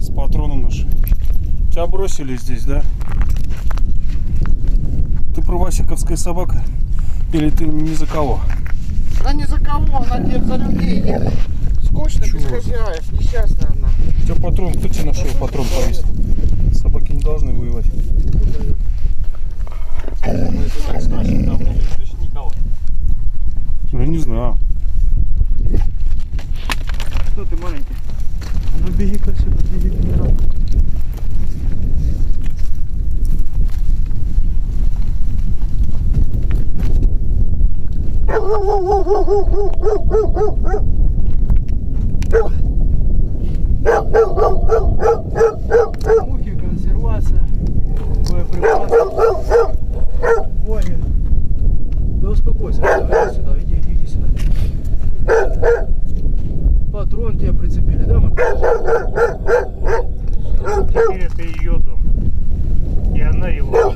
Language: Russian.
С патроном наши. Тебя бросили здесь, да? Ты провасиковская собака? Или ты ни за кого? Да не за кого, она нет за людей. едет. Скучно без Чего? хозяев, несчастная она. У тебя патрон, кто тебе нашел патрон повесил? Собаки не должны воевать. Я не знаю. А ну беги-ка сюда, беги, генерал. Мухи, консервация, боеприпасы, боги. Да успокойся, иди сюда, иди, иди сюда дрон тебя прицепили, да, Теперь это ее дом. И она его.